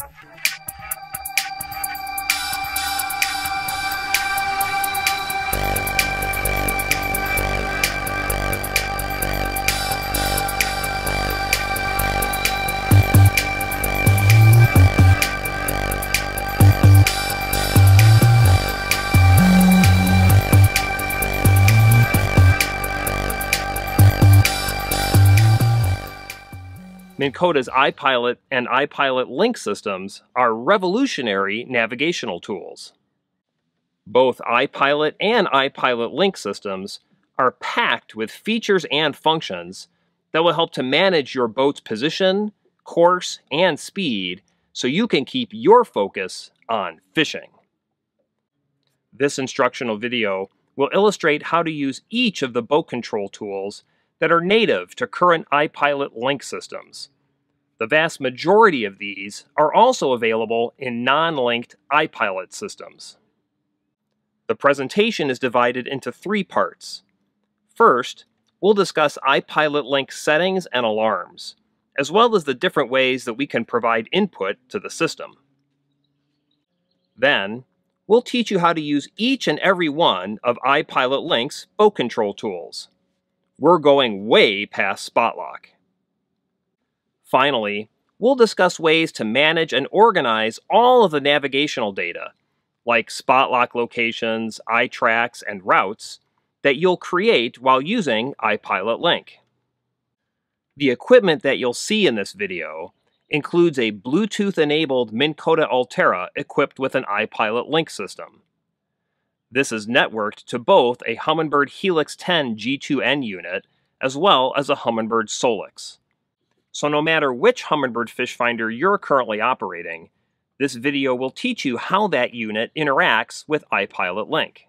Thank you. Minn Kota's iPilot and iPilot Link systems are revolutionary navigational tools. Both iPilot and iPilot Link systems are packed with features and functions that will help to manage your boat's position, course, and speed so you can keep your focus on fishing. This instructional video will illustrate how to use each of the boat control tools that are native to current iPilot Link systems. The vast majority of these are also available in non-linked iPilot systems. The presentation is divided into three parts. First, we'll discuss iPilot Link settings and alarms, as well as the different ways that we can provide input to the system. Then, we'll teach you how to use each and every one of iPilot Link's boat control tools we're going way past Spot-Lock. Finally, we'll discuss ways to manage and organize all of the navigational data, like Spot-Lock locations, iTracks, and routes, that you'll create while using iPilot Link. The equipment that you'll see in this video includes a Bluetooth-enabled Minn Kota Ulterra equipped with an iPilot Link system. This is networked to both a Humminbird Helix 10 G2N unit as well as a Humminbird Solix. So no matter which Humminbird fish finder you're currently operating, this video will teach you how that unit interacts with iPilot Link.